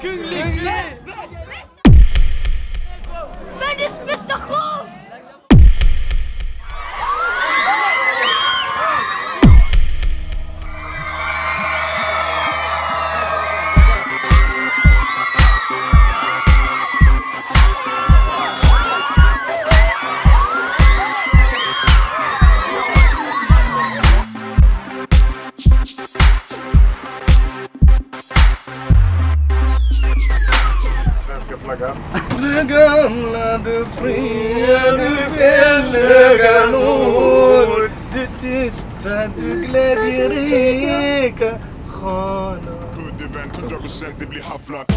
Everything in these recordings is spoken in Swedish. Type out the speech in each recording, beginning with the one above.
끌리 끌리. Flaggan. Du gamla, du fria, du väldiga nord. Du tysta, du glädjerika stjärna. Good event, 100% det blir hafflat.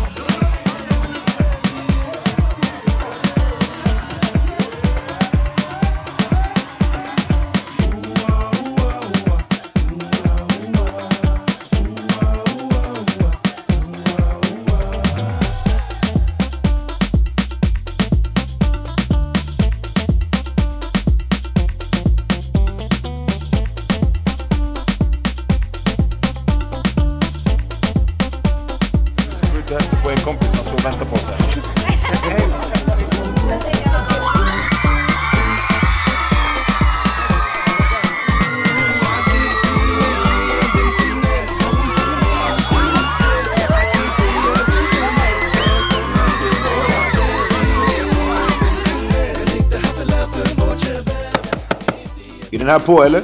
Ska hälsa på en kompis som står och väntar på oss här? Är den här på eller?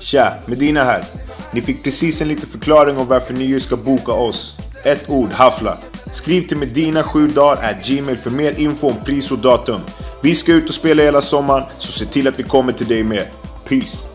Tja, Medina här. Ni fick precis en liten förklaring om varför ni just ska boka oss. Ett ord, haffla. Skriv till medina7dagar gmail för mer info om pris och datum. Vi ska ut och spela hela sommaren, så se till att vi kommer till dig med. Peace!